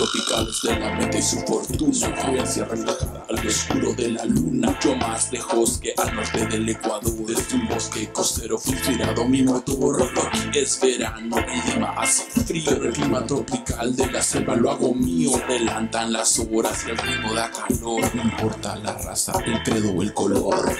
Electropicales de la mente y su fortuna Su influencia reflejada al oscuro de la luna. Yo más lejos que al norte del Ecuador. Desde un bosque costero inspirado mi motor Aquí es verano y demás frío. El clima tropical de la selva lo hago mío. Adelantan las horas y el ritmo da calor. No importa la raza, el credo o el color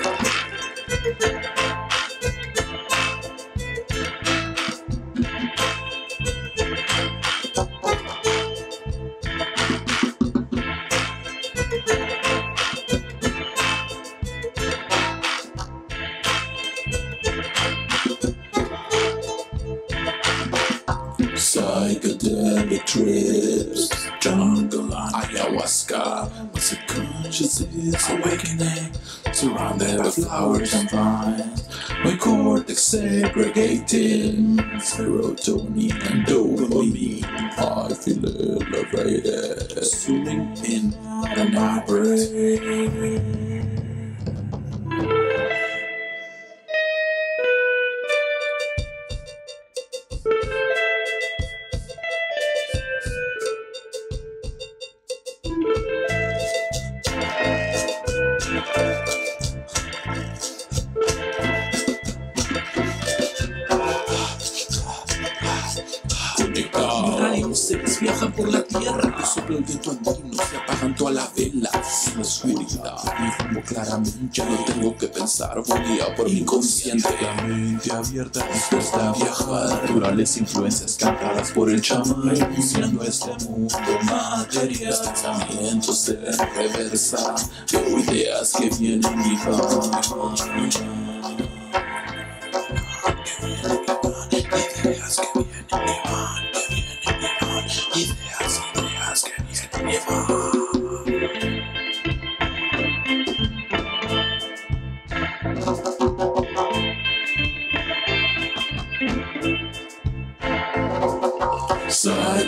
Psychedelic trips, jungle and ayahuasca. My subconscious is awakening, surrounded by flowers and vines. My cortex segregating serotonin and dopamine. I feel elevated, zooming in on my Rayos viajan por la tierra, que sopla el viento andino, se apagan todas las velas. En la oscuridad, informo claramente, ya no tengo que pensar, voy a por mi inconsciente. La mente abierta, dispuesta a viajar. Naturales influencias cantadas por el chamán, renunciando este mundo material. Pensamientos en reversa, veo ideas que vienen y van.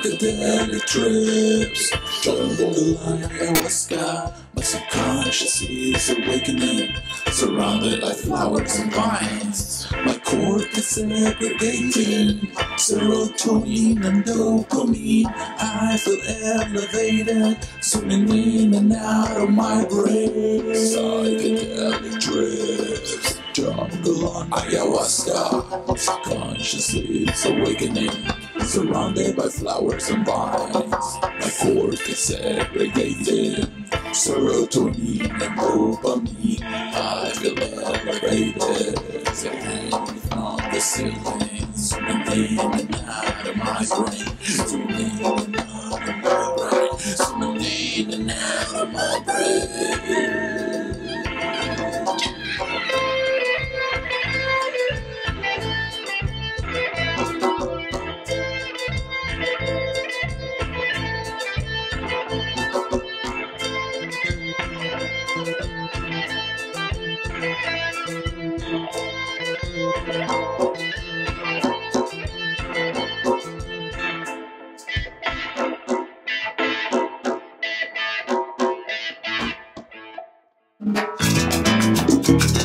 Psychedelic trips, jungle ayahuasca. My subconscious is awakening, surrounded by flowers and vines. My cortex segregating serotonin and dopamine. I feel elevated, swimming in and out of my brain. Psychedelic trips, jungle on ayahuasca. My subconscious is awakening, surrounded by flowers and vines. My cortex segregating serotonin and dopamine. I feel elevated, hanging from the ceiling, zooming in and out of my brain, Thank